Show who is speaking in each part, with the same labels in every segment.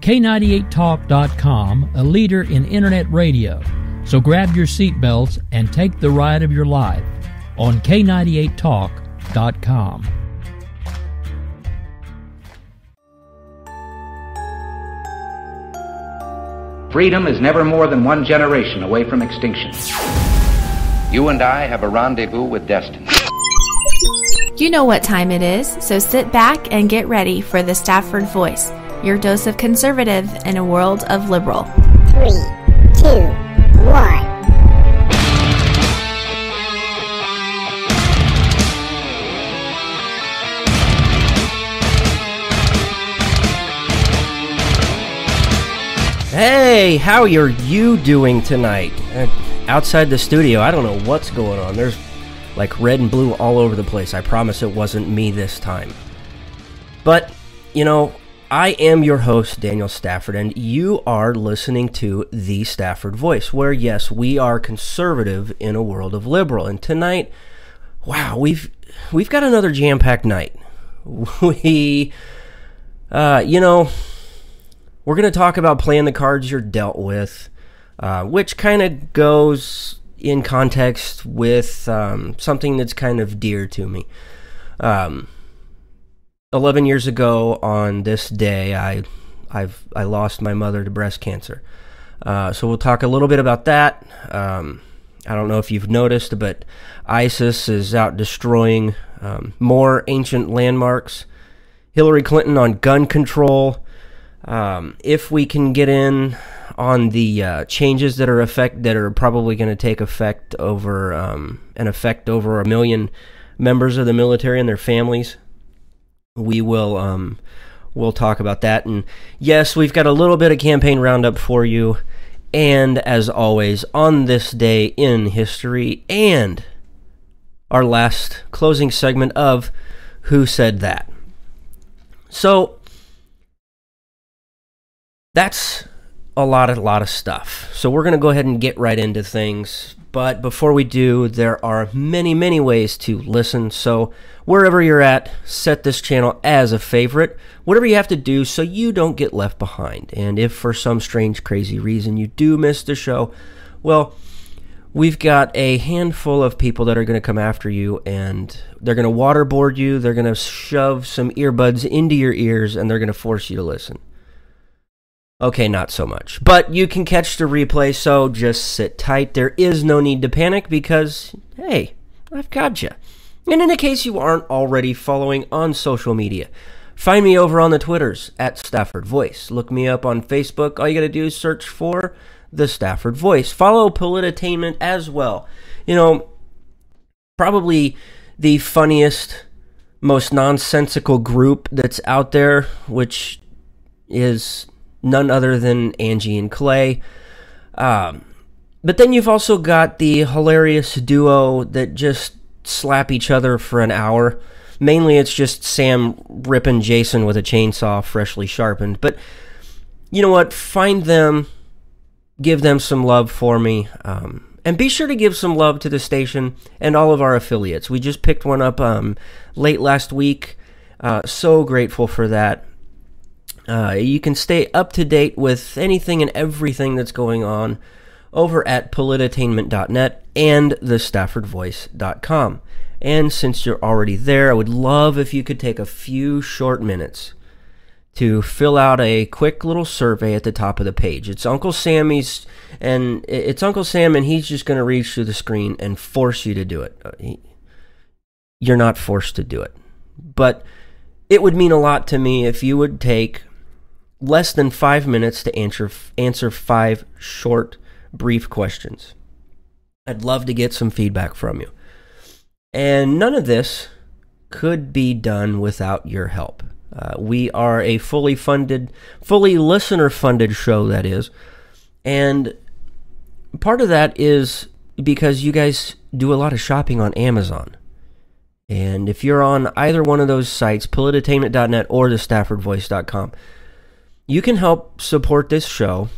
Speaker 1: K98Talk.com, a leader in internet radio. So grab your seatbelts and take the ride of your life on K98Talk.com.
Speaker 2: Freedom is never more than one generation away from extinction. You and I have a rendezvous with destiny.
Speaker 3: You know what time it is, so sit back and get ready for the Stafford Voice, your dose of conservative in a world of liberal.
Speaker 4: Three, two, one.
Speaker 5: Hey, how are you doing tonight? Uh, outside the studio, I don't know what's going on. There's like red and blue all over the place. I promise it wasn't me this time. But, you know, I am your host, Daniel Stafford, and you are listening to The Stafford Voice, where, yes, we are conservative in a world of liberal. And tonight, wow, we've we've got another jam-packed night. We, uh, you know, we're going to talk about playing the cards you're dealt with, uh, which kind of goes in context with um, something that's kind of dear to me. Um, Eleven years ago on this day, I I've I lost my mother to breast cancer. Uh, so we'll talk a little bit about that. Um, I don't know if you've noticed, but ISIS is out destroying um, more ancient landmarks. Hillary Clinton on gun control. Um, if we can get in on the uh, changes that are effect that are probably going to take effect over um, an effect over a million members of the military and their families, we will um, we'll talk about that. And yes, we've got a little bit of campaign roundup for you. And as always, on this day in history, and our last closing segment of Who Said That? So, that's a lot, a lot of stuff. So we're going to go ahead and get right into things. But before we do, there are many, many ways to listen. So wherever you're at, set this channel as a favorite. Whatever you have to do so you don't get left behind. And if for some strange, crazy reason you do miss the show, well, we've got a handful of people that are going to come after you and they're going to waterboard you. They're going to shove some earbuds into your ears and they're going to force you to listen. Okay, not so much. But you can catch the replay, so just sit tight. There is no need to panic because, hey, I've got you. And in case you aren't already following on social media, find me over on the Twitters at Stafford Voice. Look me up on Facebook. All you got to do is search for the Stafford Voice. Follow Politainment as well. You know, probably the funniest, most nonsensical group that's out there, which is none other than Angie and Clay. Um, but then you've also got the hilarious duo that just slap each other for an hour. Mainly it's just Sam ripping Jason with a chainsaw freshly sharpened. But you know what? Find them, give them some love for me. Um, and be sure to give some love to the station and all of our affiliates. We just picked one up um, late last week. Uh, so grateful for that. Uh, you can stay up to date with anything and everything that's going on over at politainment.net and thestaffordvoice.com. And since you're already there, I would love if you could take a few short minutes to fill out a quick little survey at the top of the page. It's Uncle Sammy's, and it's Uncle Sam, and he's just going to reach through the screen and force you to do it. Uh, you're not forced to do it, but it would mean a lot to me if you would take less than five minutes to answer answer five short, brief questions. I'd love to get some feedback from you. And none of this could be done without your help. Uh, we are a fully funded, fully listener funded show, that is. And part of that is because you guys do a lot of shopping on Amazon. And if you're on either one of those sites, politainment.net or thestaffordvoice.com, you can help support this show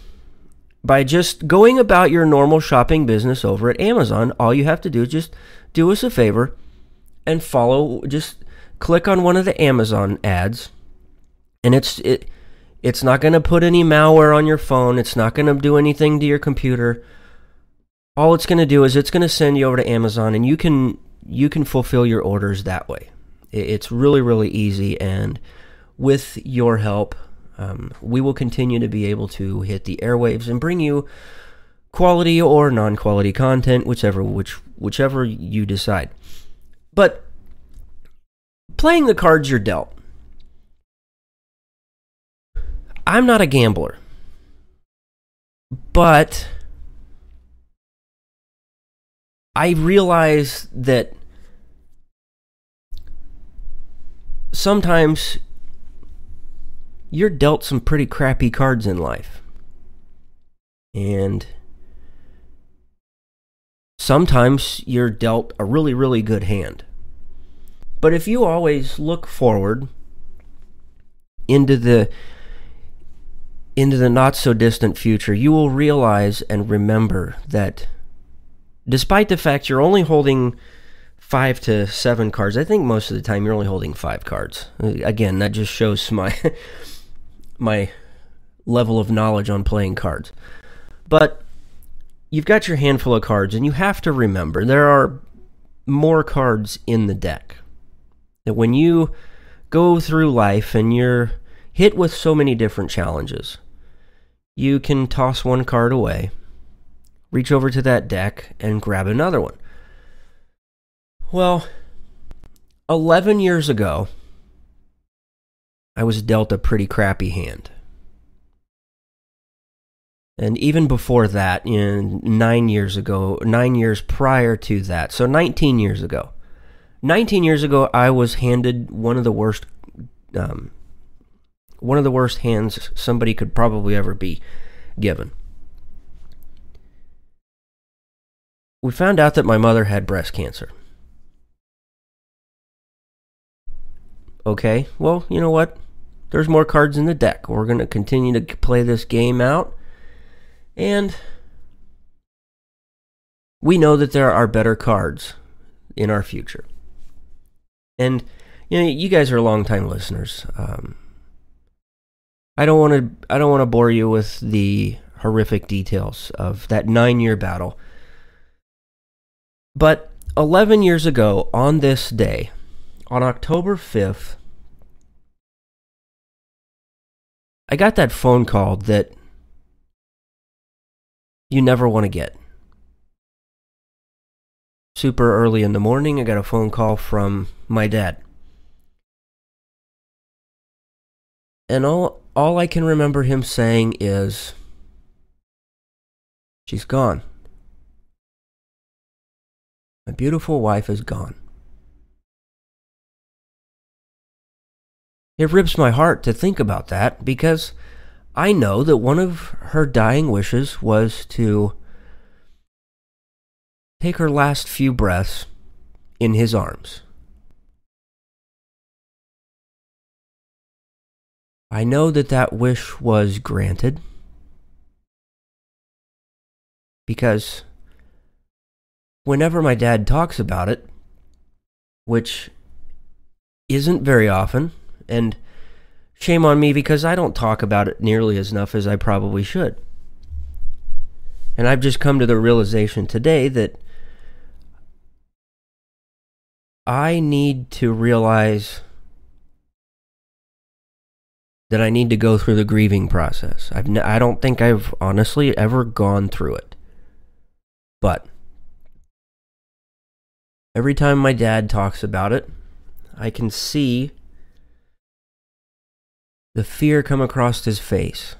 Speaker 5: by just going about your normal shopping business over at Amazon. All you have to do is just do us a favor and follow just click on one of the Amazon ads and it's it It's not going to put any malware on your phone. It's not going to do anything to your computer. All it's going to do is it's going to send you over to Amazon and you can you can fulfill your orders that way. It's really really easy and with your help, um, we will continue to be able to hit the airwaves and bring you quality or non-quality content, whichever which whichever you decide. But playing the cards you're dealt. I'm not a gambler. But I realize that sometimes you're dealt some pretty crappy cards in life. And sometimes you're dealt a really, really good hand. But if you always look forward into the into the not so distant future, you will realize and remember that despite the fact you're only holding five to seven cards, I think most of the time you're only holding five cards. Again, that just shows my my level of knowledge on playing cards. But you've got your handful of cards, and you have to remember there are more cards in the deck. That when you go through life and you're hit with so many different challenges, you can toss one card away, reach over to that deck, and grab another one. Well, 11 years ago, I was dealt a pretty crappy hand. And even before that, in nine years ago, nine years prior to that, so 19 years ago, 19 years ago, I was handed one of the worst, um, one of the worst hands somebody could probably ever be given. We found out that my mother had breast cancer. Okay, well, you know what? There's more cards in the deck. We're going to continue to play this game out. And we know that there are better cards in our future. And you know, you guys are longtime listeners. Um, I don't want to. I don't want to bore you with the horrific details of that nine-year battle. But 11 years ago, on this day, on October 5th, I got that phone call that you never want to get. Super early in the morning, I got a phone call from my dad. And all all I can remember him saying is she's gone. My beautiful wife is gone. It rips my heart to think about that because I know that one of her dying wishes was to take her last few breaths in his arms. I know that that wish was granted because whenever my dad talks about it, which isn't very often, and shame on me because I don't talk about it nearly as enough as I probably should. And I've just come to the realization today that I need to realize that I need to go through the grieving process. I've n- I don't think I've honestly ever gone through it. But every time my dad talks about it, I can see the fear come across his face.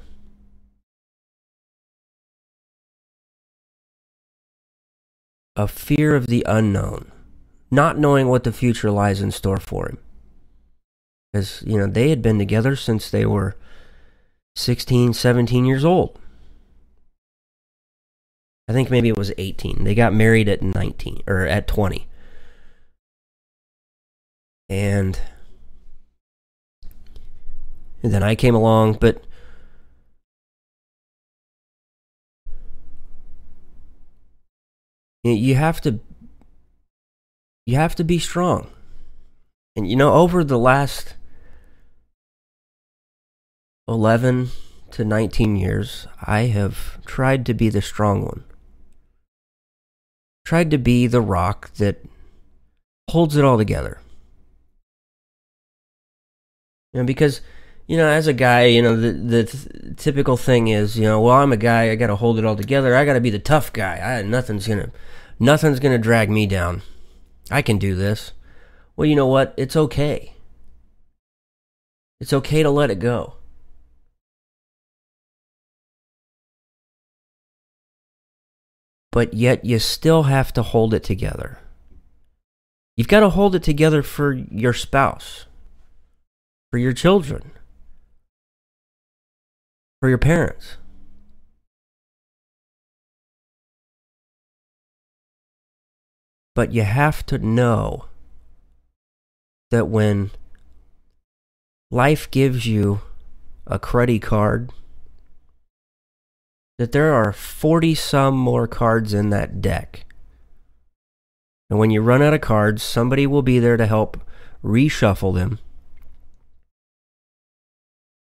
Speaker 5: A fear of the unknown, not knowing what the future lies in store for him. Because, you know, they had been together since they were 16, 17 years old. I think maybe it was 18. They got married at 19 or at 20. And and then I came along, but you have to you have to be strong. And you know, over the last 11 to 19 years, I have tried to be the strong one. Tried to be the rock that holds it all together. You know, because, you know, as a guy, you know, the, the th- typical thing is, you know, well, I'm a guy, I gotta hold it all together, I gotta be the tough guy. I, nothing's gonna, nothing's gonna drag me down. I can do this. Well, you know what? It's okay. It's okay to let it go. But yet you still have to hold it together. You've got to hold it together for your spouse, for your children, for your parents. But you have to know that when life gives you a credit card, that there are 40 some more cards in that deck. And when you run out of cards, somebody will be there to help reshuffle them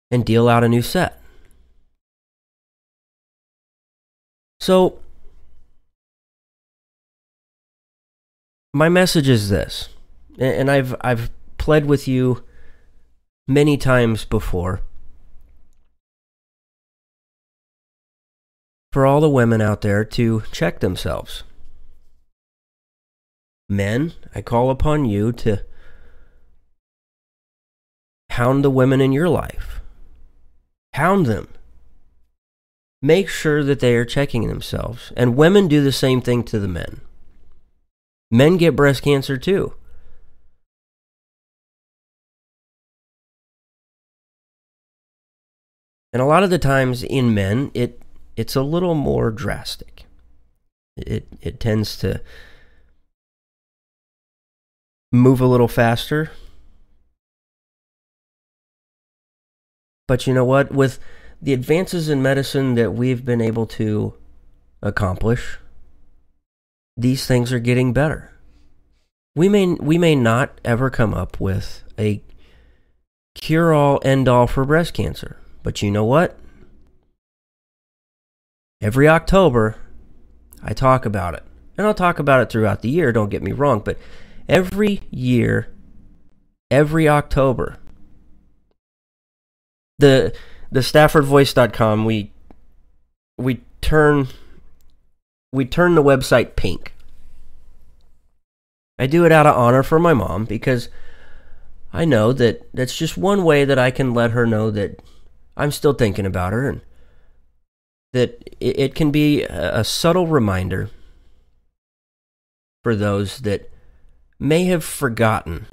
Speaker 5: and deal out a new set. So, my message is this, and I've I've pled with you many times before. For all the women out there to check themselves. Men, I call upon you to hound the women in your life. Hound them. Make sure that they are checking themselves. And women do the same thing to the men. Men get breast cancer too. And a lot of the times in men, it it's a little more drastic. It it tends to move a little faster. But you know what? With the advances in medicine that we've been able to accomplish, these things are getting better. We may we may not ever come up with a cure all end all for breast cancer. But you know what? Every October I talk about it. And I'll talk about it throughout the year, don't get me wrong, but every year, every October, the the StaffordVoice.com we we turn we turn the website pink. I do it out of honor for my mom because I know that that's just one way that I can let her know that I'm still thinking about her and that it, can be a subtle reminder for those that may have forgotten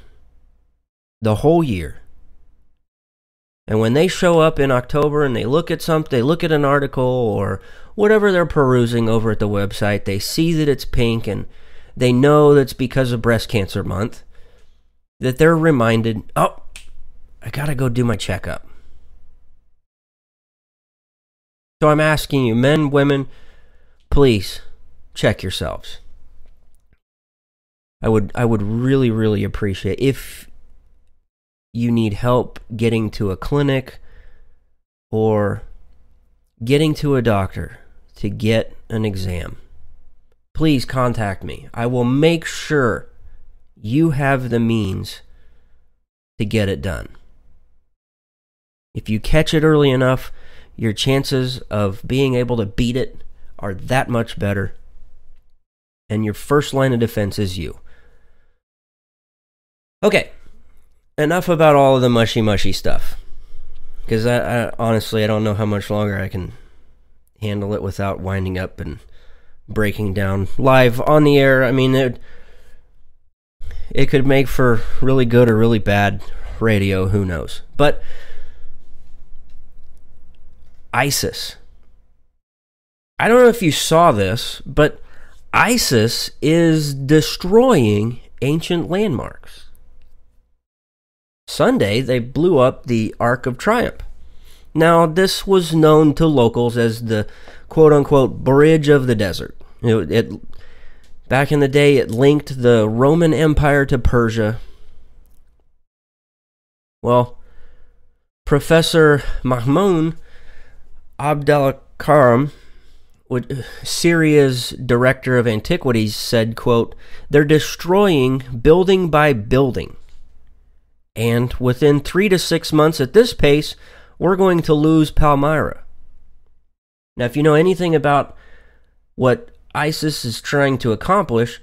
Speaker 5: the whole year. And when they show up in October and they look at something, they look at an article or whatever they're perusing over at the website, they see that it's pink and they know that's because of breast cancer month, that they're reminded, oh, I gotta go do my checkup. So I'm asking you, men, women, please check yourselves. I would I would really really appreciate if you need help getting to a clinic or getting to a doctor to get an exam. Please contact me. I will make sure you have the means to get it done. If you catch it early enough, your chances of being able to beat it are that much better. And your first line of defense is you. Okay, enough about all of the mushy mushy stuff. Because I, I, honestly, I don't know how much longer I can handle it without winding up and breaking down live on the air. I mean, it it could make for really good or really bad radio. Who knows? But ISIS. I don't know if you saw this, but ISIS is destroying ancient landmarks. Sunday, they blew up the Ark of Triumph. Now, this was known to locals as the quote unquote Bridge of the Desert. It, it, back in the day, it linked the Roman Empire to Persia. Well, Professor Mahmoud Abdelkarim, Syria's director of antiquities, said, quote, They're destroying building by building. And within three to six months at this pace, we're going to lose Palmyra. Now, if you know anything about what ISIS is trying to accomplish,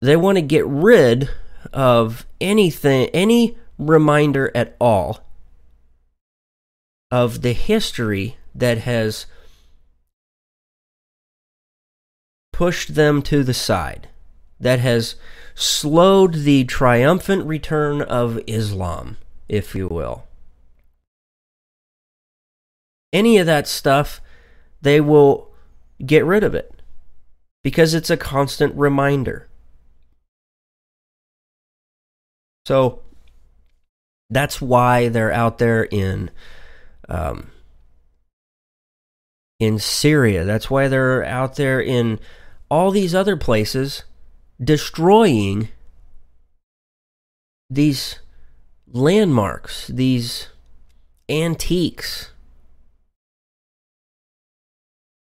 Speaker 5: they want to get rid of anything, any reminder at all of the history that has pushed them to the side, that has slowed the triumphant return of Islam, if you will. Any of that stuff, they will get rid of it because it's a constant reminder. So that's why they're out there in um, in Syria. That's why they're out there in all these other places destroying these landmarks, these antiques.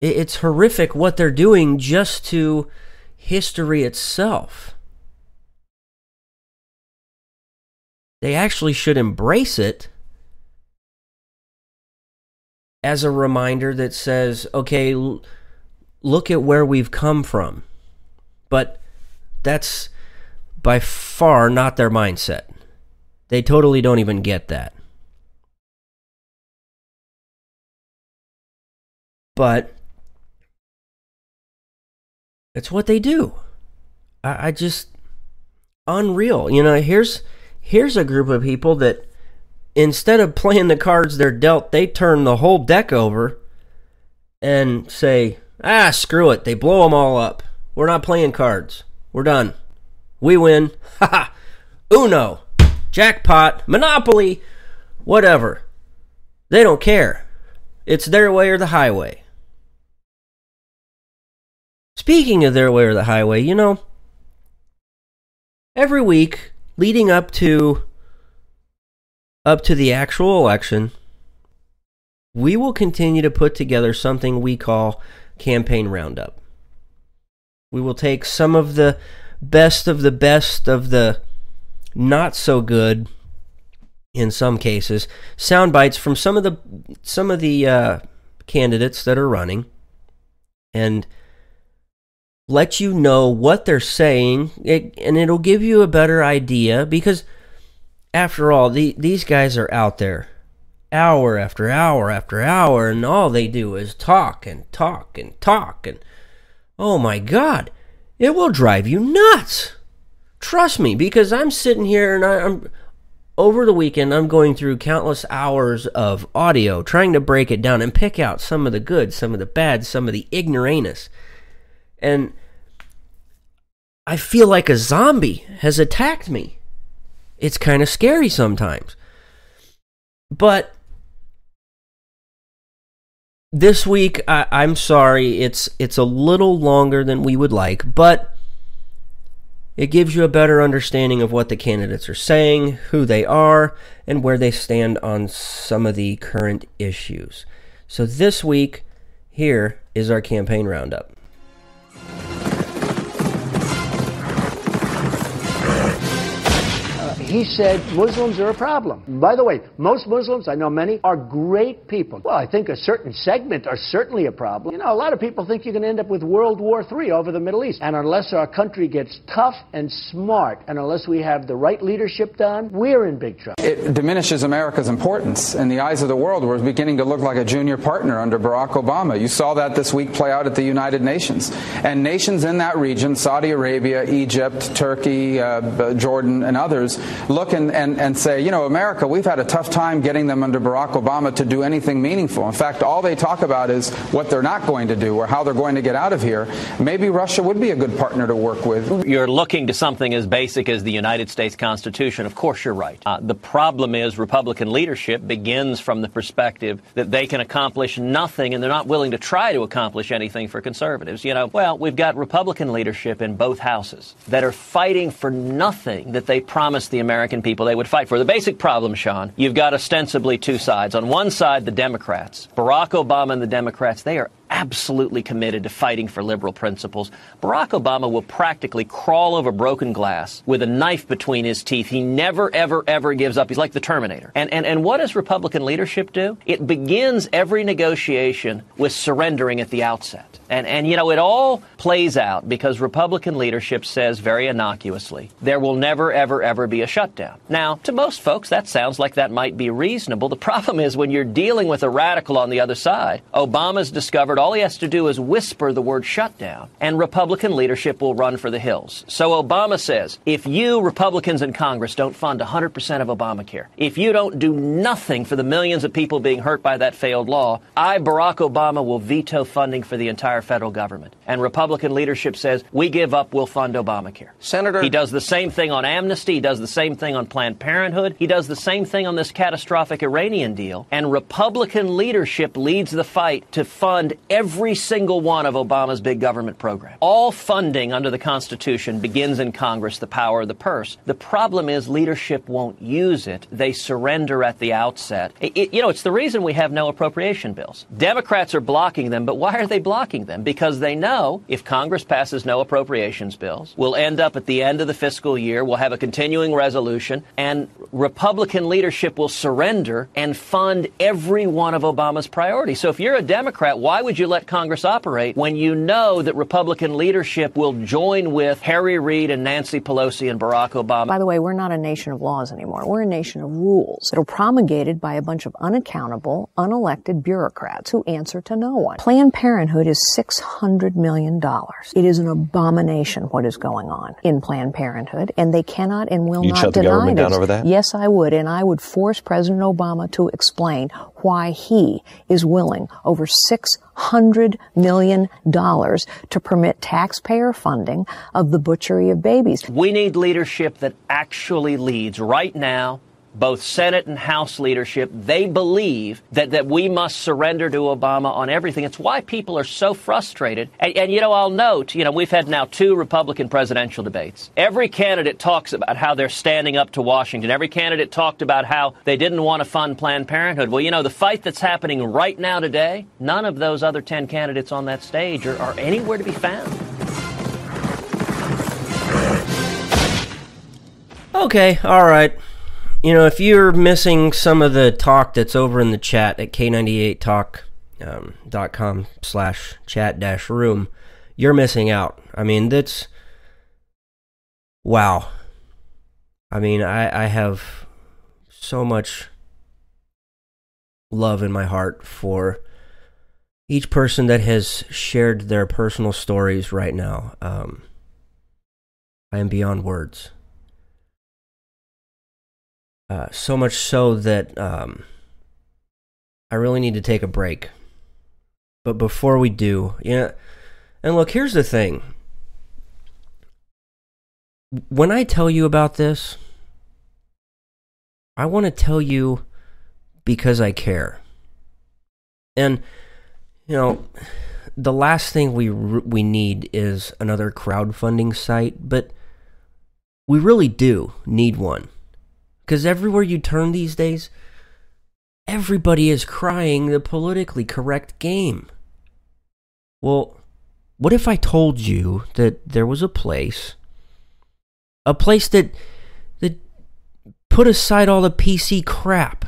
Speaker 5: It's horrific what they're doing just to history itself. They actually should embrace it as a reminder that says, okay, look at where we've come from. But that's by far not their mindset. They totally don't even get that. But it's what they do. I, I just unreal. You know, here's here's a group of people that instead of playing the cards they're dealt, they turn the whole deck over and say, "Ah, screw it." They blow them all up. We're not playing cards. We're done. We win. Ha ha. Uno. Jackpot. Monopoly. Whatever. They don't care. It's their way or the highway. Speaking of their way or the highway, you know, every week leading up to up to the actual election, we will continue to put together something we call campaign roundup. We will take some of the best of the best of the not so good in some cases sound bites from some of the some of the uh, candidates that are running and let you know what they're saying, it, and it'll give you a better idea because, after all, the, these guys are out there hour after hour after hour, and all they do is talk and talk and talk. And oh my God, it will drive you nuts. Trust me, because I'm sitting here and I, I'm over the weekend, I'm going through countless hours of audio trying to break it down and pick out some of the good, some of the bad, some of the ignoramus. And I feel like a zombie has attacked me. It's kind of scary sometimes. But this week, I, I'm sorry, it's it's a little longer than we would like, but it gives you a better understanding of what the candidates are saying, who they are, and where they stand on some of the current issues. So this week, here is our campaign roundup.
Speaker 6: He said Muslims are a problem. By the way, most Muslims, I know many, are great people. Well, I think a certain segment are certainly a problem. You know, a lot of people think you're going to end up with World War III over the Middle East. And unless our country gets tough and smart, and unless we have the right leadership done, we're in big trouble.
Speaker 7: It diminishes America's importance in the eyes of the world. We're beginning to look like a junior partner under Barack Obama. You saw that this week play out at the United Nations. And nations in that region, Saudi Arabia, Egypt, Turkey, uh, Jordan, and others, look and, and, and say, you know, America, we've had a tough time getting them under Barack Obama to do anything meaningful. In fact, all they talk about is what they're not going to do or how they're going to get out of here. Maybe Russia would be a good partner to work with.
Speaker 8: You're looking to something as basic as the United States Constitution. Of course, you're right. Uh, the problem is Republican leadership begins from the perspective that they can accomplish nothing and they're not willing to try to accomplish anything for conservatives. You know, well, we've got Republican leadership in both houses that are fighting for nothing that they promised the American people they would fight for. The basic problem, Sean, you've got ostensibly two sides. On one side, the Democrats. Barack Obama and the Democrats, they are absolutely committed to fighting for liberal principles. Barack Obama will practically crawl over broken glass with a knife between his teeth. He never, ever, ever gives up. He's like the Terminator. And, and, and what does Republican leadership do? It begins every negotiation with surrendering at the outset. And, and, you know, it all plays out because Republican leadership says very innocuously, there will never, ever, ever be a shutdown. Now, to most folks, that sounds like that might be reasonable. The problem is when you're dealing with a radical on the other side, Obama's discovered all he has to do is whisper the word shutdown, and Republican leadership will run for the hills. So Obama says, if you, Republicans in Congress, don't fund 100% of Obamacare, if you don't do nothing for the millions of people being hurt by that failed law, I, Barack Obama, will veto funding for the entire federal government. And Republican leadership says, we give up, we'll fund Obamacare.
Speaker 5: Senator.
Speaker 8: He does the same thing on amnesty. He does the same thing on Planned Parenthood. He does the same thing on this catastrophic Iranian deal. And Republican leadership leads the fight to fund every single one of Obama's big government programs. All funding under the Constitution begins in Congress, the power of the purse. The problem is leadership won't use it. They surrender at the outset. It, you know, it's the reason we have no appropriation bills. Democrats are blocking them, but why are they blocking them? Because they know if Congress passes no appropriations bills, we'll end up at the end of the fiscal year, we'll have a continuing resolution, and Republican leadership will surrender and fund every one of Obama's priorities. So if you're a Democrat, why would you let Congress operate when you know that Republican leadership will join with Harry Reid and Nancy Pelosi and Barack Obama?
Speaker 9: By the way, we're not a nation of laws anymore. We're a nation of rules that are promulgated by a bunch of unaccountable, unelected bureaucrats who answer to no one. Planned Parenthood is $600 million. It is an abomination what is going on in Planned Parenthood, and they cannot and will
Speaker 10: You'd
Speaker 9: not
Speaker 10: shut the
Speaker 9: deny
Speaker 10: government down over that?
Speaker 9: Yes, I would, and I would force President Obama to explain why he is willing over $600 million to permit taxpayer funding of the butchery of babies.
Speaker 8: We need leadership that actually leads right now. Both Senate and House leadership, they believe that, that we must surrender to Obama on everything. It's why people are so frustrated. And, and, you know, I'll note, you know, we've had now two Republican presidential debates. Every candidate talks about how they're standing up to Washington. Every candidate talked about how they didn't want to fund Planned Parenthood. Well, you know, the fight that's happening right now today, none of those other 10 candidates on that stage are, are anywhere to be found.
Speaker 5: Okay, all right. You know, if you're missing some of the talk that's over in the chat at k98talk.com um, slash chat dash room, you're missing out. I mean, that's. Wow. I mean, I, I have so much love in my heart for each person that has shared their personal stories right now. Um, I am beyond words. Uh, so much so that um, I really need to take a break. But before we do, yeah, and look, here's the thing. When I tell you about this, I want to tell you because I care. And you know, the last thing we we need is another crowdfunding site, but we really do need one. Because everywhere you turn these days, everybody is crying the politically correct game. Well, what if I told you that there was a place, a place that that put aside all the PC crap?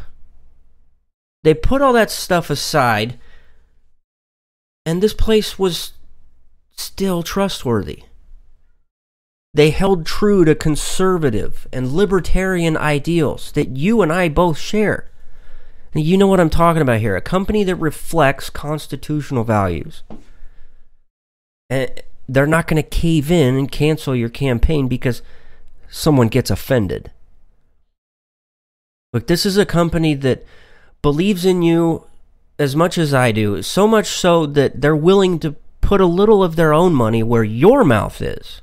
Speaker 5: They put all that stuff aside, and this place was still trustworthy. They held true to conservative and libertarian ideals that you and I both share. And you know what I'm talking about here. A company that reflects constitutional values. And they're not going to cave in and cancel your campaign because someone gets offended. Look, this is a company that believes in you as much as I do, so much so that they're willing to put a little of their own money where your mouth is.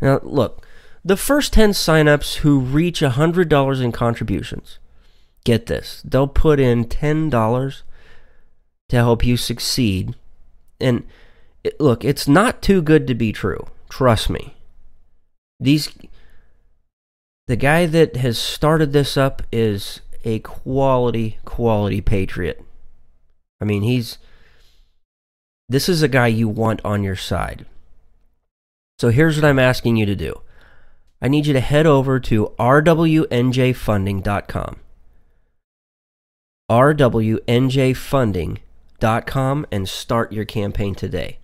Speaker 5: Now, look, the first 10 signups who reach $100 in contributions, get this, they'll put in $10 to help you succeed. And it, look, it's not too good to be true. Trust me. These The guy that has started this up is a quality, quality patriot. I mean, he's. This is a guy you want on your side. So here's what I'm asking you to do I need you to head over to rwnjfunding.com. rwnjfunding.com and start your campaign today.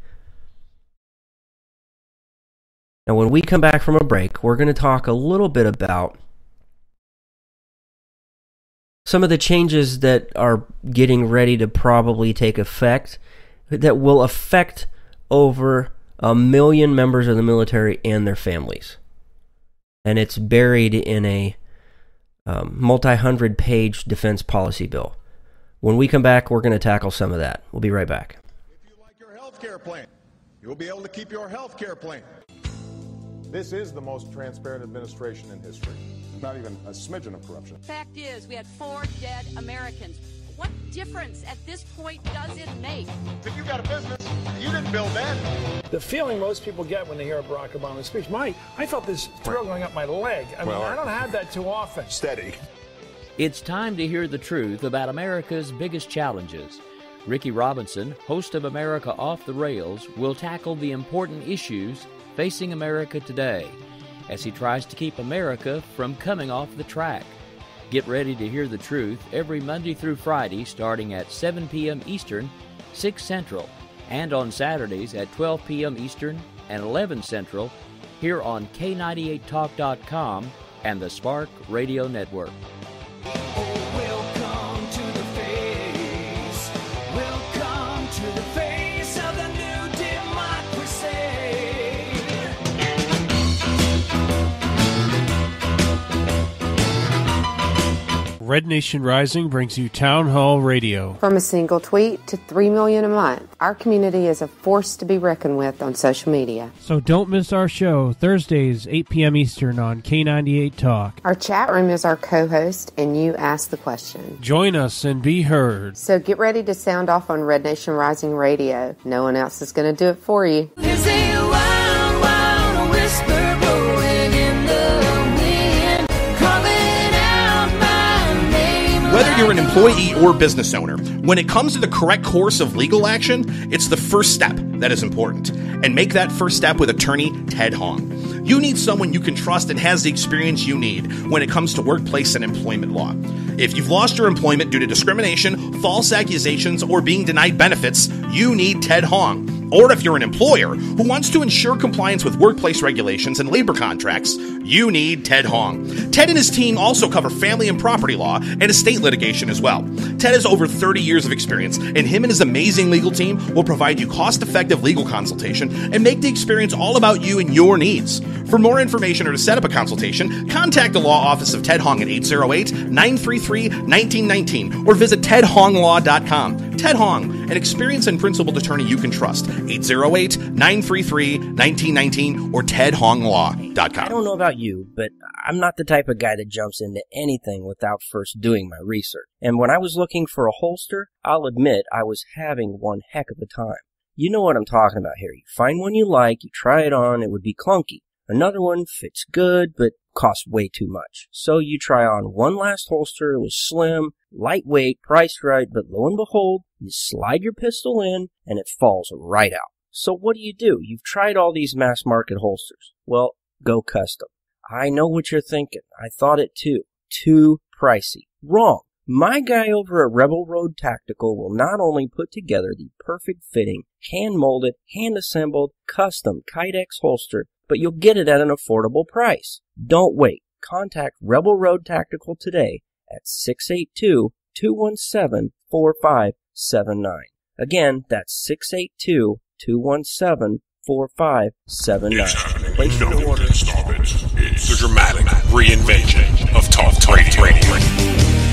Speaker 5: Now, when we come back from a break, we're going to talk a little bit about some of the changes that are getting ready to probably take effect that will affect over a million members of the military and their families. And it's buried in a um, multi hundred page defense policy bill. When we come back, we're going to tackle some of that. We'll be right back.
Speaker 10: If you like your health care plan, you'll be able to keep your health care plan. This is the most transparent administration in history. Not even a smidgen of corruption.
Speaker 11: Fact is, we had four dead Americans. What difference at this point does it make?
Speaker 10: If you've got a business, you didn't build that.
Speaker 12: The feeling most people get when they hear a Barack Obama's speech, my, I felt this thrill going up my leg. I mean,
Speaker 10: Well,
Speaker 12: I don't have that too often.
Speaker 10: Steady.
Speaker 1: It's time to hear the truth about America's biggest challenges. Ricky Robinson, host of America Off the Rails, will tackle the important issues facing America today as he tries to keep America from coming off the track. Get ready to hear the truth every Monday through Friday starting at 7 p.m. Eastern, 6 Central, and on Saturdays at 12 p.m. Eastern and 11 Central here on K98Talk.com and the Spark Radio Network.
Speaker 13: Red Nation Rising brings you Town Hall Radio.
Speaker 14: From a single tweet to 3 million a month, our community is a force to be reckoned with on social media.
Speaker 13: So don't miss our show, Thursdays, 8 p.m. Eastern on K98 Talk.
Speaker 14: Our chat room is our co host, and you ask the question.
Speaker 13: Join us and be heard.
Speaker 14: So get ready to sound off on Red Nation Rising Radio. No one else is going to do it for you.
Speaker 15: You're an employee or business owner, when it comes to the correct course of legal action, it's the first step that is important. And make that first step with attorney Ted Hong. You need someone you can trust and has the experience you need when it comes to workplace and employment law. If you've lost your employment due to discrimination, false accusations, or being denied benefits, you need Ted Hong. Or if you're an employer who wants to ensure compliance with workplace regulations and labor contracts, you need Ted Hong. Ted and his team also cover family and property law and estate litigation as well. Ted has over 30 years of experience, and him and his amazing legal team will provide you cost effective legal consultation and make the experience all about you and your needs. For more information or to set up a consultation, contact the law office of Ted Hong at 808 933 1919 or visit tedhonglaw.com. Ted Hong, an experienced and principled attorney you can trust. 808 933 1919 or tedhonglaw.com.
Speaker 5: I don't know about you, but I'm not the type of guy that jumps into anything without first doing my research. And when I was looking for a holster, I'll admit I was having one heck of a time. You know what I'm talking about here. You find one you like, you try it on, it would be clunky. Another one fits good, but costs way too much. So you try on one last holster, it was slim, lightweight, priced right, but lo and behold, you slide your pistol in, and it falls right out. So what do you do? You've tried all these mass market holsters. Well, go custom. I know what you're thinking. I thought it too. Too pricey. Wrong. My guy over at Rebel Road Tactical will not only put together the perfect fitting, hand molded, hand assembled, custom Kydex holster, but you'll get it at an affordable price. Don't wait. Contact Rebel Road Tactical today at 682 217 4579. Again, that's 682 217 4579. Place your order.
Speaker 16: It's the dramatic reinvention of Talk Radio.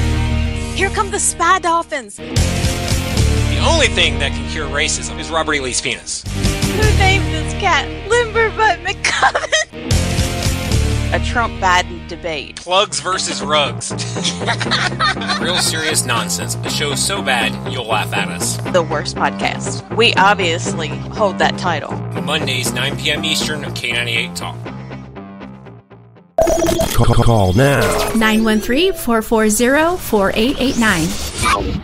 Speaker 17: Here come the spy dolphins.
Speaker 18: The only thing that can cure racism is Robert E. Lee's penis.
Speaker 17: Who named this cat Limberbutt McCubbin? A Trump Biden debate.
Speaker 18: Plugs versus rugs. Real serious nonsense. A show so bad you'll laugh at us.
Speaker 17: The worst podcast. We obviously hold that title.
Speaker 18: Mondays, 9 p.m. Eastern K98 Talk.
Speaker 5: Call, call now.
Speaker 3: 913 440 4889.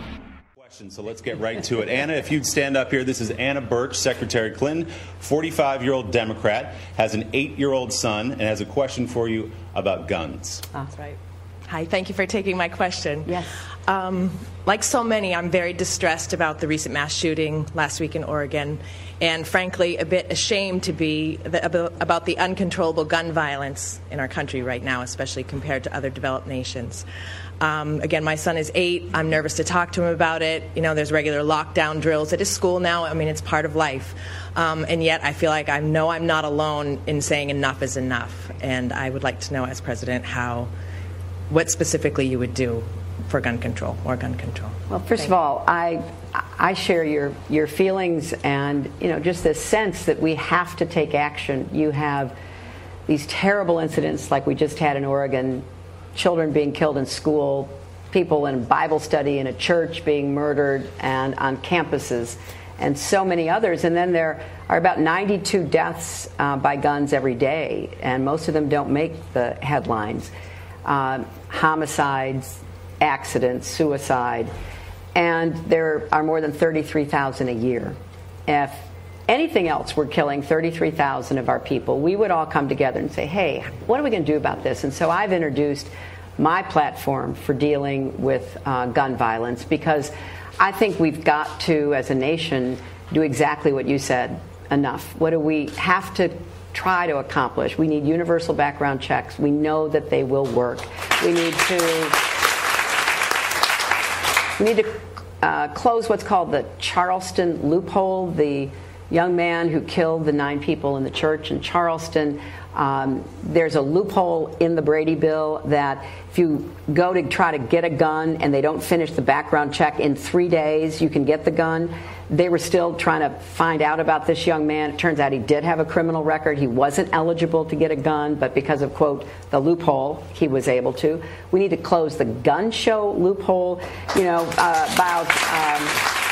Speaker 19: So let's get right to it. Anna, if you'd stand up here, this is Anna Birch, Secretary Clinton, 45 year old Democrat, has an eight year old son, and has a question for you about guns.
Speaker 20: That's right. Hi, thank you for taking my question. Yes. Um, like so many, I'm very distressed about the recent mass shooting last week in Oregon, and frankly, a bit ashamed to be the, about, about the uncontrollable gun violence in our country right now, especially compared to other developed nations. Um, again, my son is eight. I'm nervous to talk to him about it. You know, there's regular lockdown drills at his school now. I mean, it's part of life. Um, and yet, I feel like I know I'm not alone in saying enough is enough. And I would like to know, as president, how, what specifically you would do for gun control, more gun control.
Speaker 9: Well, first of all, I I share your your feelings and you know just this sense that we have to take action. You have these terrible incidents like we just had in Oregon, children being killed in school, people in Bible study in a church being murdered, and on campuses, and so many others. And then there are about 92 deaths uh, by guns every day, and most of them don't make the headlines. Uh, homicides, accidents, suicide, and there are more than 33,000 a year. If anything else were killing 33,000 of our people, we would all come together and say, hey, what are we going to do about this? And so I've introduced my platform for dealing with uh, gun violence because I think we've got to, as a nation, do exactly what you said enough. What do we have to try to accomplish? We need universal background checks. We know that they will work. We need to we need to uh, close what's called the Charleston loophole. The young man who killed the nine people in the church in Charleston. Um, there's a loophole in the Brady bill that if you go to try to get a gun and they don't finish the background check in three days, you can get the gun. They were still trying to find out about this young man. It turns out he did have a criminal record. He wasn't eligible to get a gun, but because of, quote, the loophole, he was able to. We need to close the gun show loophole. You know, uh, about. Um,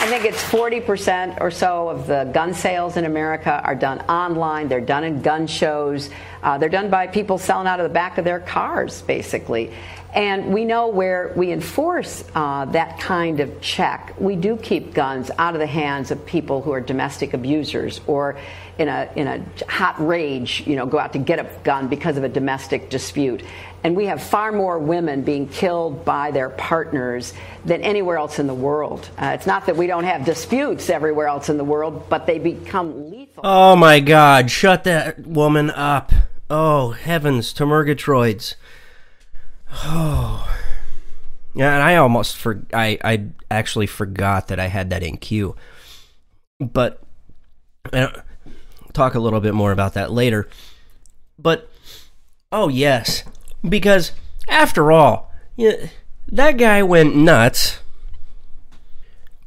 Speaker 9: I think it's 40% or so of the gun sales in America are done online. They're done in gun shows. Uh, they're done by people selling out of the back of their cars, basically. And we know where we enforce uh, that kind of check, we do keep guns out of the hands of people who are domestic abusers or in a, in a hot rage, you know, go out to get a gun because of a domestic dispute. And we have far more women being killed by their partners than anywhere else in the world. Uh, it's not that we don't have disputes everywhere else in the world, but they become lethal.
Speaker 5: Oh my god, shut that woman up. Oh, heavens to Murgatroyds. Oh. Yeah, and I almost for I I actually forgot that I had that in queue. But I'll talk a little bit more about that later. But oh yes, because after all, yeah, that guy went nuts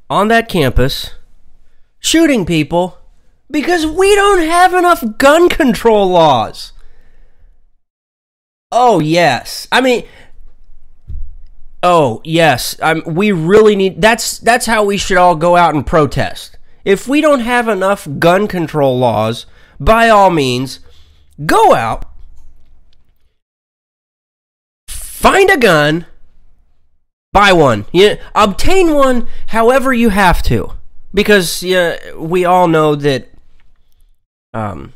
Speaker 5: on that campus shooting people because we don't have enough gun control laws. Oh yes. I mean Oh, yes. We really need that's that's how we should all go out and protest. If we don't have enough gun control laws, by all means, go out find a gun, buy one. Obtain one however you have to. Because yeah, we all know that um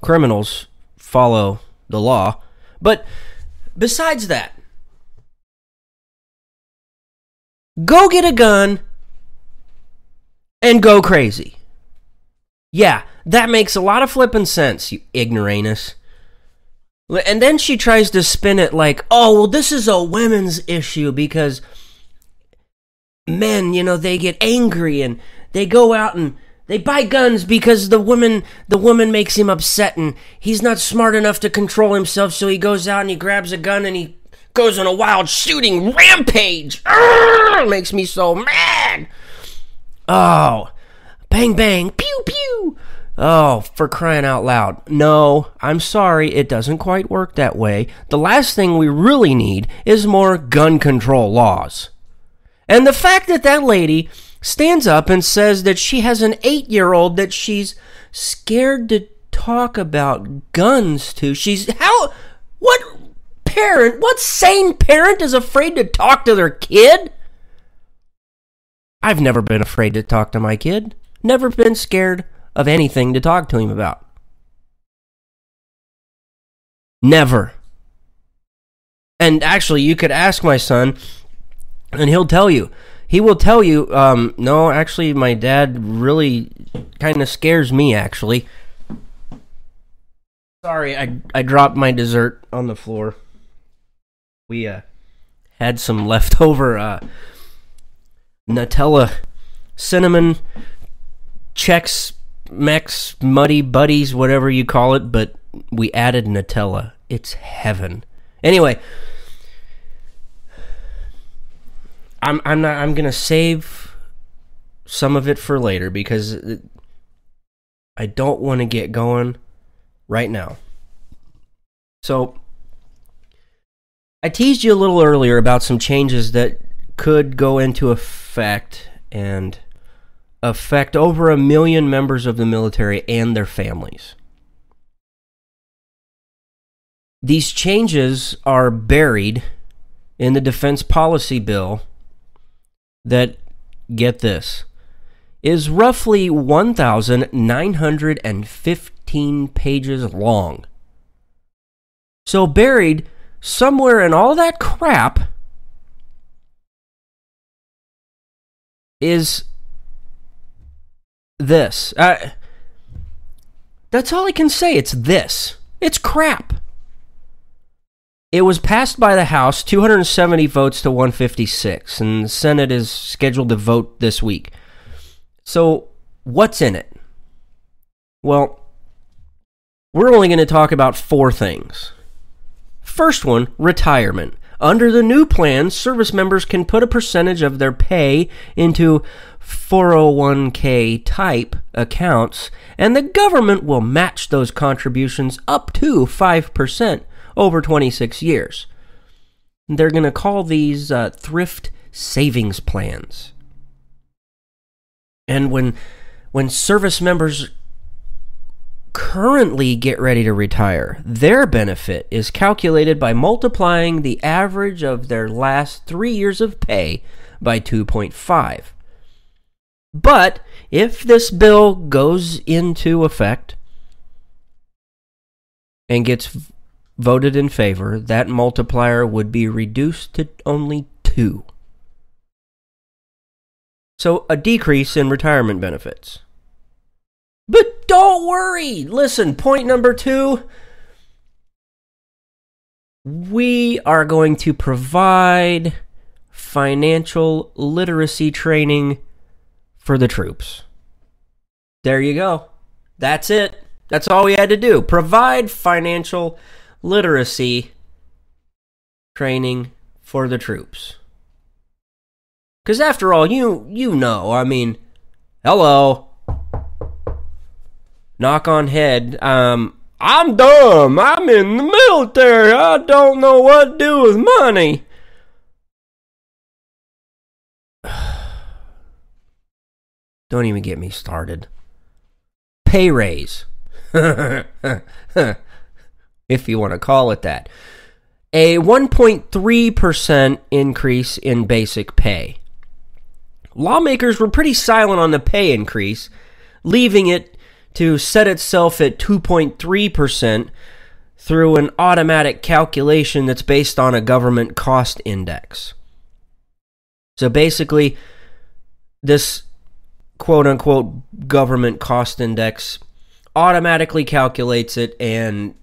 Speaker 5: criminals follow the law. But besides that, go get a gun and go crazy. Yeah, that makes a lot of flippin' sense, you ignoramus. And then she tries to spin it like, oh, well, this is a women's issue because men, you know, they get angry and they go out and they buy guns because the woman the woman makes him upset and he's not smart enough to control himself, so he goes out and he grabs a gun and he goes on a wild shooting rampage. Arrgh, makes me so mad. Oh, bang bang, pew pew. Oh, for crying out loud. No, I'm sorry, it doesn't quite work that way. The last thing we really need is more gun control laws. And the fact that that lady stands up and says that she has an eight year old that she's scared to talk about guns to. She's how what parent, what sane parent is afraid to talk to their kid? I've never been afraid to talk to my kid. Never been scared of anything to talk to him about. Never. And actually, you could ask my son, and he'll tell you. He will tell you, um, no, actually, my dad really kind of scares me, actually. Sorry, I, I dropped my dessert on the floor. We uh, had some leftover uh, Nutella, cinnamon, Chex, Mix, Muddy Buddies, whatever you call it, but we added Nutella. It's heaven. Anyway, I'm I'm not I'm gonna save some of it for later because it- I don't want to get going right now. So I teased you a little earlier about some changes that could go into effect and affect over a million members of the military and their families. These changes are buried in the defense policy bill that, get this, is roughly 1,915 pages long. So, buried somewhere in all that crap is this. Uh, that's all I can say. It's this. It's crap. It was passed by the House, 270 votes to 156, and the Senate is scheduled to vote this week. So, what's in it? Well, we're only going to talk about four things. First one, retirement. Under the new plan, service members can put a percentage of their pay into 401k type accounts, and the government will match those contributions up to 5% over 26 years. They're going to call these uh, thrift savings plans. And when when service members currently get ready to retire, their benefit is calculated by multiplying the average of their last 3 years of pay by 2.5. But if this bill goes into effect and gets voted in favor, that multiplier would be reduced to only 2. So a decrease in retirement benefits. But don't worry. Listen, point number 2 we are going to provide financial literacy training for the troops. There you go. That's it. That's all we had to do. Provide financial literacy training for the troops. Cuz after all, you you know, I mean, hello. Knock on head. Um I'm dumb. I'm in the military. I don't know what to do with money. Don't even get me started. Pay raise. if you want to call it that. A 1.3% increase in basic pay. Lawmakers were pretty silent on the pay increase, leaving it to set itself at 2.3% through an automatic calculation that's based on a government cost index. So basically, this quote unquote government cost index automatically calculates it, and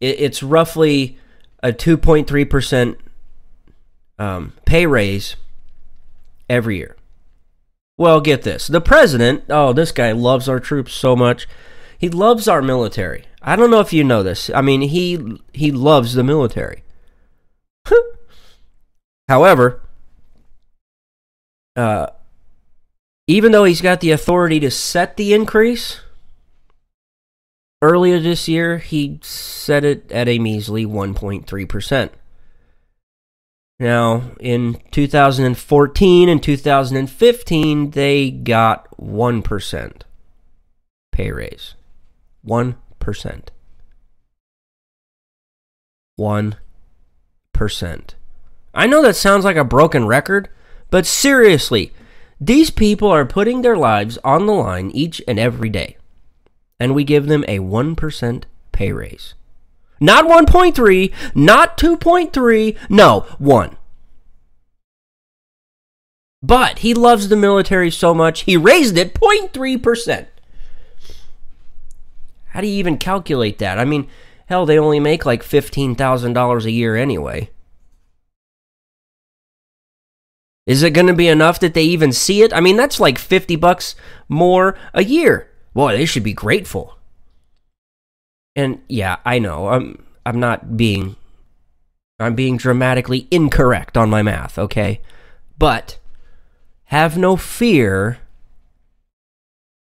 Speaker 5: it, it's roughly a 2.3% um, pay raise every year. Well, get this. The president, oh, this guy loves our troops so much. He loves our military. I don't know if you know this. I mean, he he loves the military. However, uh, even though he's got the authority to set the increase, earlier this year he set it at a measly 1.3%. Now, in 2014 and 2015, they got 1% pay raise. 1%. 1%. 1%. I know that sounds like a broken record, but seriously, these people are putting their lives on the line each and every day. And we give them a 1% pay raise. Not 1.3, not 2.3, no, 1. But he loves the military so much, he raised it 0.3%. How do you even calculate that? I mean, hell, they only make like $15,000 a year anyway. Is it going to be enough that they even see it? I mean, that's like 50 bucks more a year. Boy, they should be grateful. And yeah, I know. I'm I'm not being I'm being dramatically incorrect on my math, okay? But have no fear.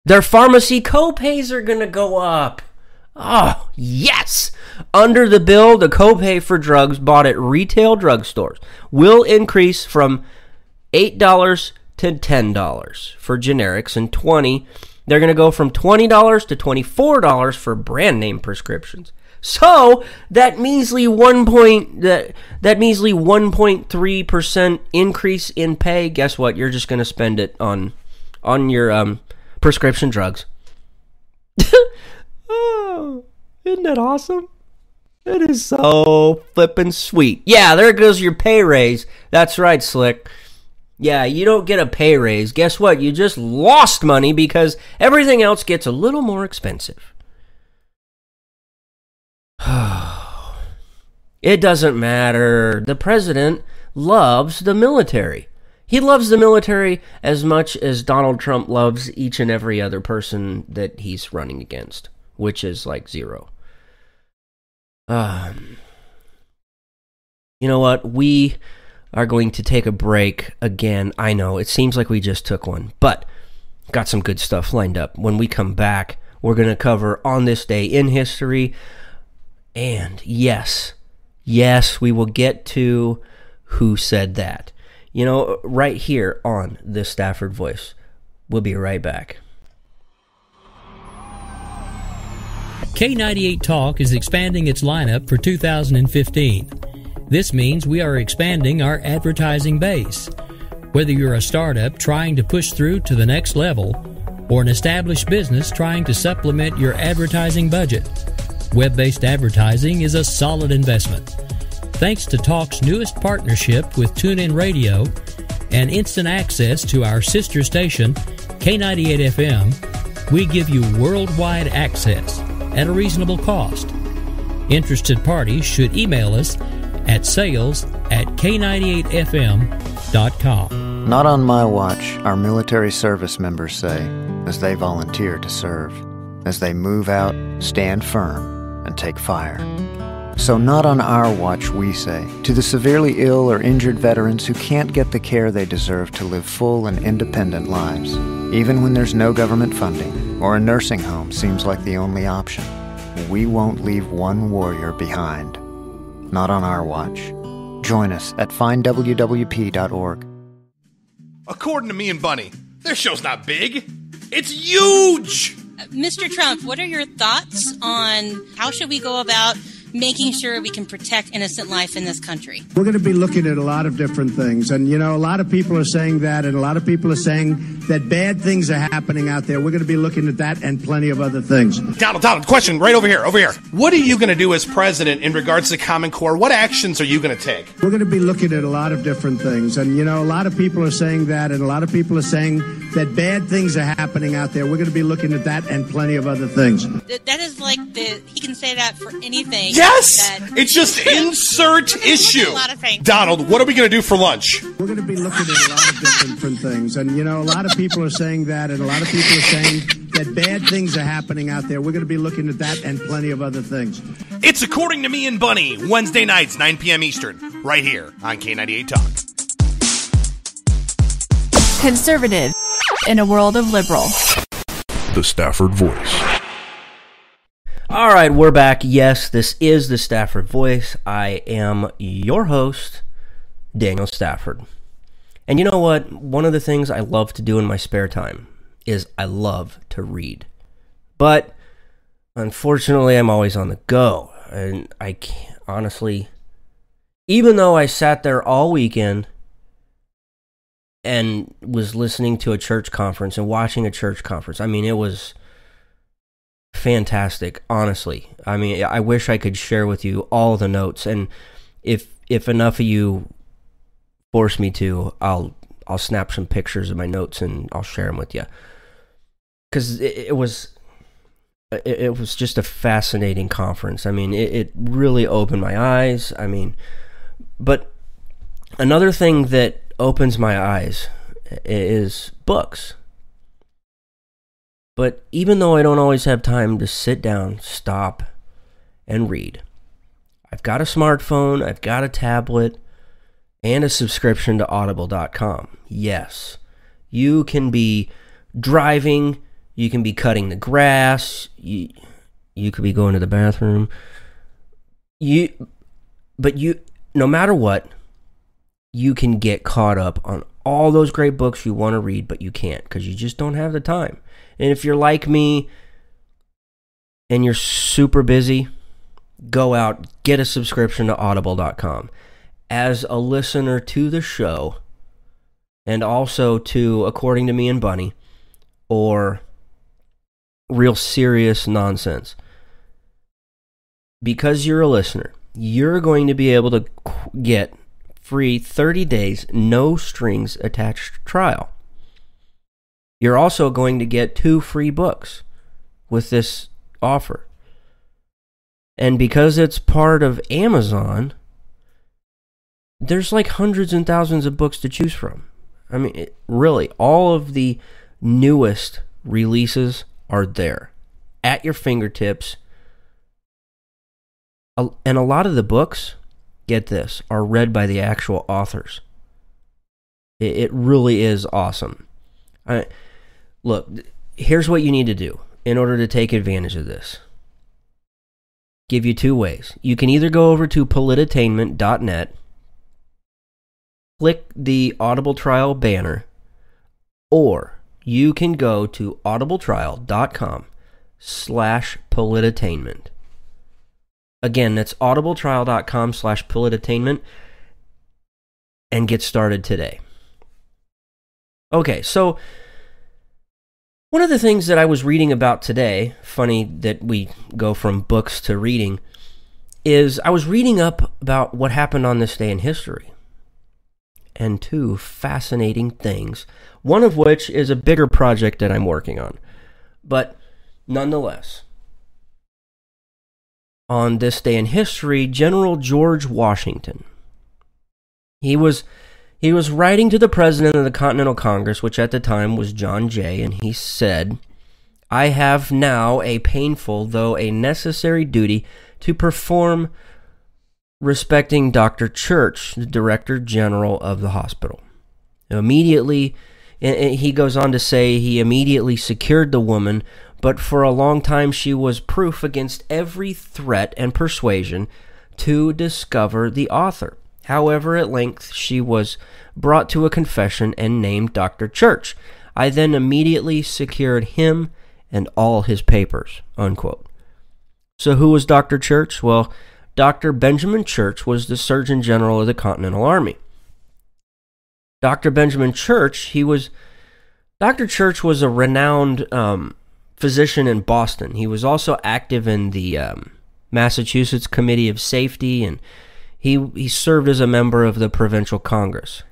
Speaker 5: Their pharmacy copays are going to go up. Oh, yes! Under the bill, the copay for drugs bought at retail drugstores will increase from $8 to $10 for generics and 20 they're going to go from $20 to $24 for brand name prescriptions. So, that measly 1 point that that measly 1.3% increase in pay, guess what? You're just going to spend it on on your um prescription drugs. oh, isn't that awesome? It is so flippin' sweet. Yeah, there goes your pay raise. That's right, Slick. Yeah, you don't get a pay raise. Guess what? You just lost money because everything else gets a little more expensive. it doesn't matter. The president loves the military. He loves the military as much as Donald Trump loves each and every other person that he's running against, which is like zero. Um, you know what? We are going to take a break again. I know it seems like we just took one, but got some good stuff lined up. When we come back, we're going to cover on this day in history. And yes, yes, we will get to who said that. You know, right here on the Stafford Voice. We'll be right back.
Speaker 1: K98 Talk is expanding its lineup for 2015. This means we are expanding our advertising base. Whether you're a startup trying to push through to the next level, or an established business trying to supplement your advertising budget, web based advertising is a solid investment. Thanks to Talk's newest partnership with TuneIn Radio and instant access to our sister station, K98 FM, we give you worldwide access at a reasonable cost. Interested parties should email us at sales at k98fm.com.
Speaker 21: Not on my watch, our military service members say, as they volunteer to serve, as they move out, stand firm, and take fire. So, not on our watch, we say, to the severely ill or injured veterans who can't get the care they deserve to live full and independent lives, even when there's no government funding or a nursing home seems like the only option. We won't leave one warrior behind. Not on our watch. Join us at findwwp.org.
Speaker 15: According to me and Bunny, their show's not big. It's huge.
Speaker 22: Uh, Mr. Trump, what are your thoughts on how should we go about making sure we can protect innocent life in this country?
Speaker 6: We're going to be looking at a lot of different things. And, you know, a lot of people are saying that, and a lot of people are saying that bad things are happening out there. We're going to be looking at that and plenty of other things.
Speaker 15: Donald, Donald, question right over here, over here. What are you going to do as president in regards to Common Core? What actions are you going to take?
Speaker 6: We're going to be looking at a lot of different things. And, you know, a lot of people are saying that, and a lot of people are saying that bad things are happening out there. We're going to be looking at that and plenty of other things.
Speaker 22: That is like the he can say that for anything.
Speaker 15: Yes!
Speaker 22: that-
Speaker 15: It's just insert issue.
Speaker 22: a lot of things.
Speaker 15: Donald, what are we going to do for lunch?
Speaker 6: We're going to be looking at a lot of different, different things. And, you know, a lot of people are saying that, and a lot of people are saying that bad things are happening out there. We're going to be looking at that and plenty of other things.
Speaker 15: It's According to Me and Bunny, Wednesday nights, 9 p.m. Eastern, right here on K98 Talk.
Speaker 3: Conservative in a world of liberal.
Speaker 16: The Stafford Voice.
Speaker 5: All right, we're back. Yes, this is the Stafford Voice. I am your host, Daniel Stafford. And you know what? One of the things I love to do in my spare time is I love to read. But unfortunately, I'm always on the go. And I can't, honestly, even though I sat there all weekend and was listening to a church conference and watching a church conference, I mean, it was fantastic, honestly. I mean, I wish I could share with you all the notes. And if, if enough of you force me to, I'll, I'll snap some pictures of my notes and I'll share them with you. Cause it, it was, it, it was just a fascinating conference. I mean, it, it really opened my eyes. I mean, but another thing that opens my eyes is books. But even though I don't always have time to sit down, stop, and read, I've got a smartphone, I've got a tablet, and a subscription to audible.com. Yes, you can be driving, you can be cutting the grass, you, you could be going to the bathroom. You but you no matter what, you can get caught up on all those great books you want to read, but you can't because you just don't have the time. And if you're like me and you're super busy, go out, get a subscription to audible.com. As a listener to the show, and also to According to Me and Bunny, or Real Serious Nonsense, because you're a listener, you're going to be able to get free 30 days, no strings attached trial. You're also going to get two free books with this offer. And because it's part of Amazon, there's like hundreds and thousands of books to choose from. I mean, it, really, all of the newest releases are there at your fingertips. And a lot of the books, get this, are read by the actual authors. It, it really is awesome. I, look, here's what you need to do in order to take advantage of this. Give you two ways. You can either go over to polititainment.net, click the Audible Trial banner, or you can go to audibletrial.com slash polititainment. Again, that's audibletrial.com slash polititainment and get started today. Okay, so one of the things that I was reading about today, funny that we go from books to reading, is I was reading up about what happened on this day in history. And two fascinating things, one of which is a bigger project that I'm working on. But nonetheless, on this day in history, General George Washington. He was he was writing to the president of the Continental Congress, which at the time was John Jay, and he said, "I have now a painful though a necessary duty to perform respecting Dr. Church, the Director General of the hospital." Immediately, he goes on to say he immediately secured the woman, but for a long time she was proof against every threat and persuasion to discover the author. However, at length she was brought to a confession and named Dr. Church. I then immediately secured him and all his papers. Unquote. So, who was Dr. Church? Well, Dr. Benjamin Church was the Surgeon General of the Continental Army. Dr. Benjamin Church, he was Dr. Church was a renowned um, physician in Boston. He was also active in the um, Massachusetts Committee of Safety, and he he served as a member of the Provincial Congress.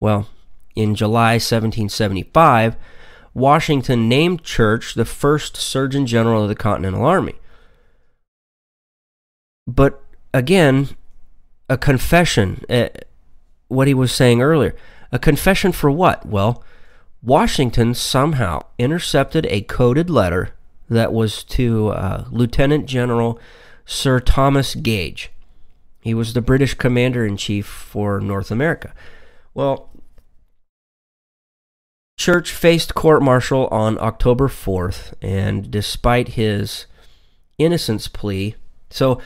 Speaker 5: Well, in July 1775, Washington named Church the first Surgeon General of the Continental Army. But again, a confession, uh, what he was saying earlier, a confession for what? Well, Washington somehow intercepted a coded letter that was to uh, Lieutenant General Sir Thomas Gage. He was the British commander in chief for North America. Well, Church faced court martial on October 4th, and despite his innocence plea, so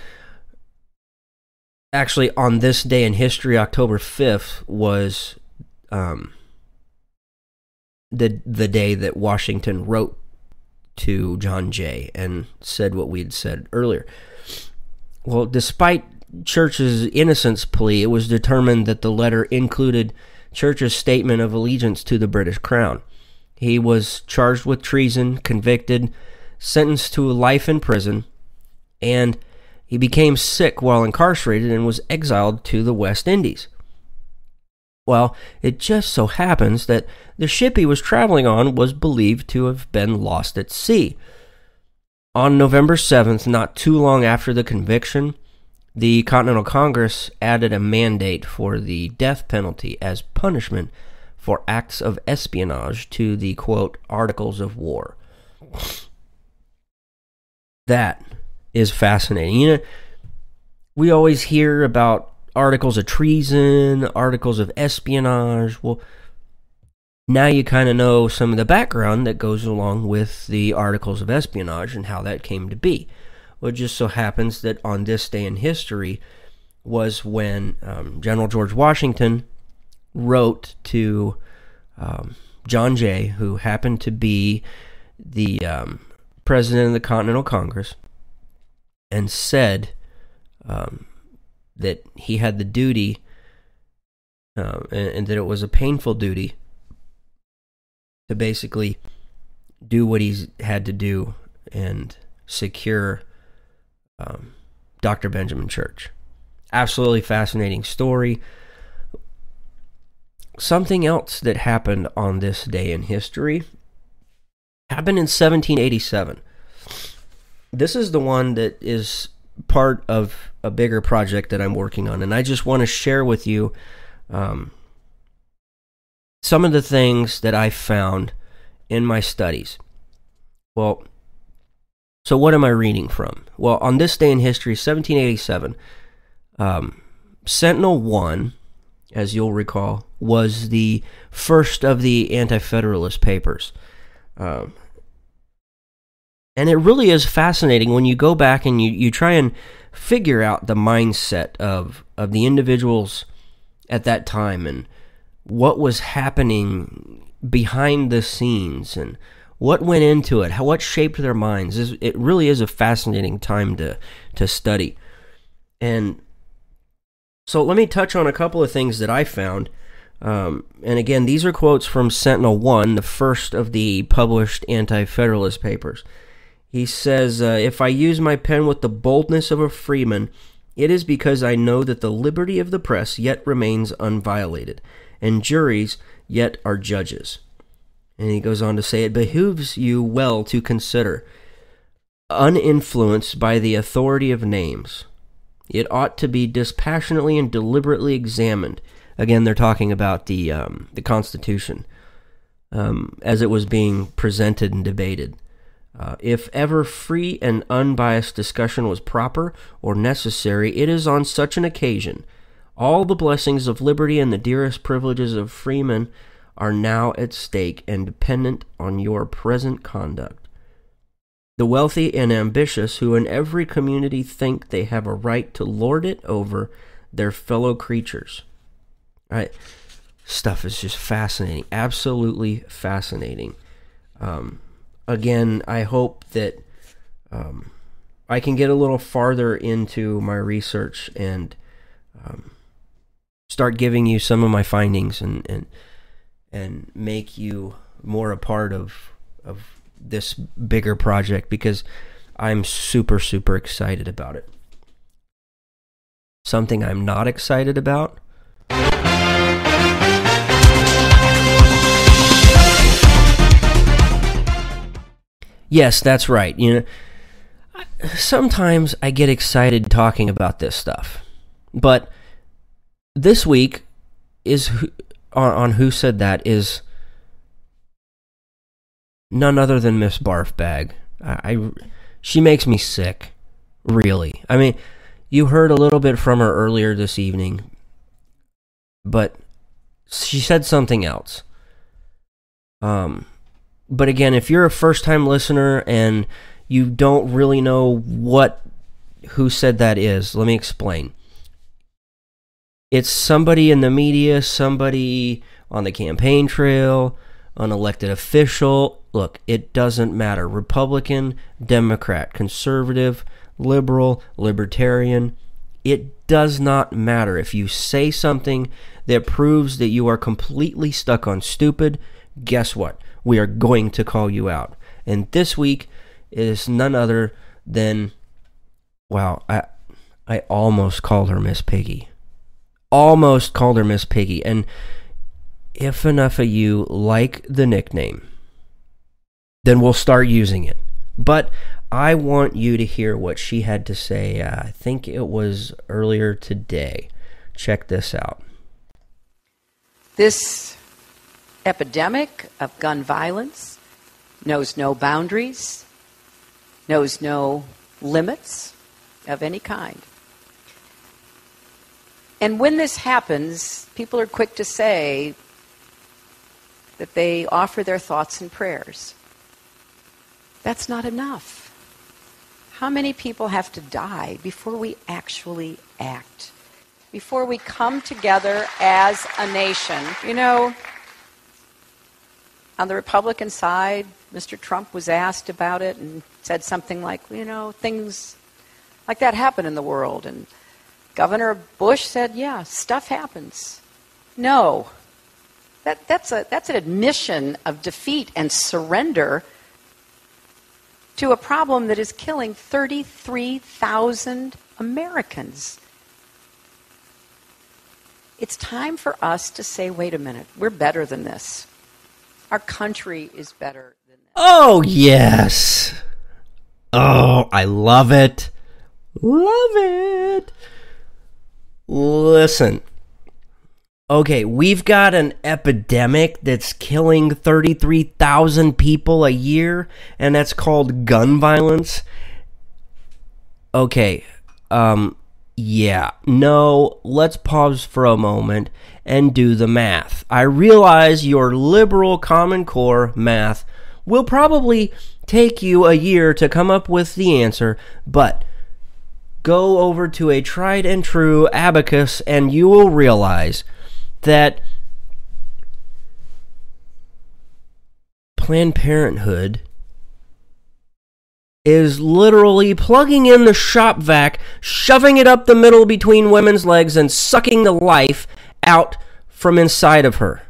Speaker 5: actually on this day in history, October 5th, was um, the the day that Washington wrote to John Jay and said what we had said earlier. Well, despite Church's innocence plea, it was determined that the letter included Church's statement of allegiance to the British Crown. He was charged with treason, convicted, sentenced to life in prison, and he became sick while incarcerated and was exiled to the West Indies. Well, it just so happens that the ship he was traveling on was believed to have been lost at sea. On November 7th, not too long after the conviction, the Continental Congress added a mandate for the death penalty as punishment for acts of espionage to the quote Articles of War. That is fascinating. You know, we always hear about articles of treason, articles of espionage. Well, now you kind of know some of the background that goes along with the articles of espionage and how that came to be. Well, it just so happens that on this day in history was when um, General George Washington wrote to um, John Jay, who happened to be the um, president of the Continental Congress, and said um, that he had the duty uh, and, and that it was a painful duty to basically do what he had to do and secure um, Dr. Benjamin Church. Absolutely fascinating story. Something else that happened on this day in history happened in 1787. This is the one that is part of a bigger project that I'm working on, and I just want to share with you um, some of the things that I found in my studies. Well, so what am I reading from? Well, on this day in history, 1787, um, Centinel 1, as you'll recall, was the first of the Anti Federalist papers. Um, and it really is fascinating when you go back and you, you try and figure out the mindset of, of the individuals at that time and what was happening behind the scenes and what went into it, how what shaped their minds. It really is a fascinating time to to study. And so let me touch on a couple of things that I found. Um, and again, these are quotes from Centinel One, the first of the published anti-federalist papers. He says, uh, "If I use my pen with the boldness of a freeman, it is because I know that the liberty of the press yet remains unviolated, and juries yet are judges." And he goes on to say, It behooves you well to consider, uninfluenced by the authority of names, it ought to be dispassionately and deliberately examined. Again, they're talking about the, um, the Constitution um, as it was being presented and debated. Uh, if ever free and unbiased discussion was proper or necessary, it is on such an occasion. All the blessings of liberty and the dearest privileges of freemen are now at stake and dependent on your present conduct. The wealthy and ambitious, who in every community think they have a right to lord it over their fellow creatures. Right? Stuff is just fascinating. Absolutely fascinating. Um, again, I hope that um, I can get a little farther into my research and um, start giving you some of my findings and, and and make you more a part of of this bigger project because I'm super super excited about it. Something I'm not excited about. Yes, that's right. You know, sometimes I get excited talking about this stuff. But this week is on, on who said that is none other than Miss Barfbag. I, I she makes me sick, really. I mean, you heard a little bit from her earlier this evening, but she said something else. Um, but again, if you're a first-time listener and you don't really know what who said that is, let me explain it's somebody in the media, somebody on the campaign trail, an elected official. Look, it doesn't matter. Republican, Democrat, conservative, liberal, libertarian. It does not matter. If you say something that proves that you are completely stuck on stupid, guess what? We are going to call you out. And this week is none other than wow, I I almost called her Miss Piggy. Almost called her Miss Piggy. And if enough of you like the nickname, then we'll start using it. But I want you to hear what she had to say. Uh, I think it was earlier today. Check this out.
Speaker 9: This epidemic of gun violence knows no boundaries, knows no limits of any kind. And when this happens, people are quick to say that they offer their thoughts and prayers. That's not enough. How many people have to die before we actually act? Before we come together as a nation? You know, on the Republican side, Mr. Trump was asked about it and said something like, you know, things like that happen in the world. And Governor Bush said, yeah, stuff happens. No. That, that's, a, that's an admission of defeat and surrender to a problem that is killing 33,000 Americans. It's time for us to say, wait a minute, we're better than this. Our country is better than this.
Speaker 5: Oh, yes. Oh, I love it. Love it. Listen. Okay, we've got an epidemic that's killing 33,000 people a year, and that's called gun violence. Okay, um, yeah, no, let's pause for a moment and do the math. I realize your liberal Common Core math will probably take you a year to come up with the answer, but go over to a tried and true abacus and you will realize that Planned Parenthood is literally plugging in the shop vac, shoving it up the middle between women's legs, and sucking the life out from inside of her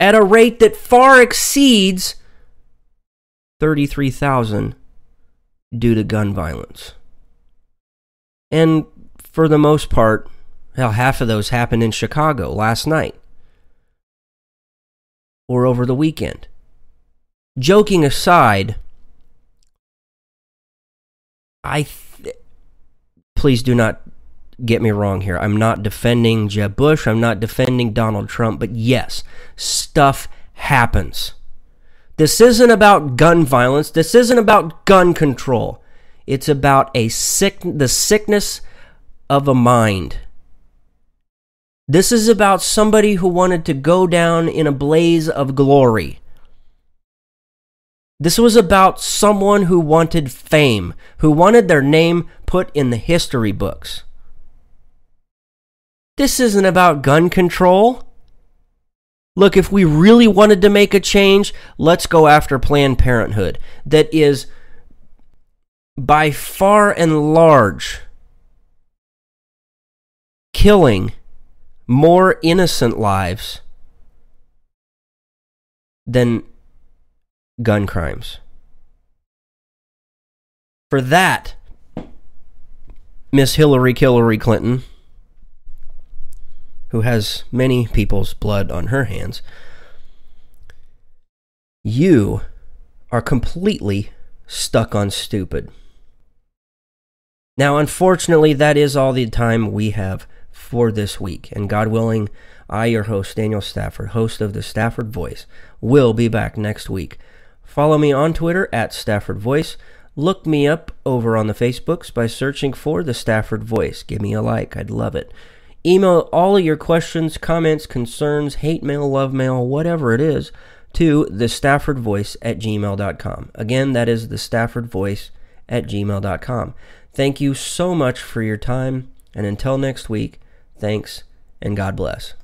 Speaker 5: at a rate that far exceeds 33,000 due to gun violence. And for the most part, hell, half of those happened in Chicago last night or over the weekend. Joking aside, I please do not get me wrong here. I'm not defending Jeb Bush. I'm not defending Donald Trump. But yes, stuff happens. This isn't about gun violence. This isn't about gun control. It's about a sick, the sickness of a mind. This is about somebody who wanted to go down in a blaze of glory. This was about someone who wanted fame, who wanted their name put in the history books. This isn't about gun control. Look, if we really wanted to make a change, let's go after Planned Parenthood. That is by far and large killing more innocent lives than gun crimes. For that, Miss Hillary Hillary Clinton, who has many people's blood on her hands, you are completely stuck on stupid. Now, unfortunately, that is all the time we have for this week. And God willing, I, your host, Daniel Stafford, host of the Stafford Voice, will be back next week. Follow me on Twitter at Stafford Voice. Look me up over on the Facebooks by searching for the Stafford Voice. Give me a like, I'd love it. Email all of your questions, comments, concerns, hate mail, love mail, whatever it is, to the Stafford Voice at gmail.com. Again, that is the Stafford Voice at gmail.com. Thank you so much for your time. And until next week, thanks and God bless.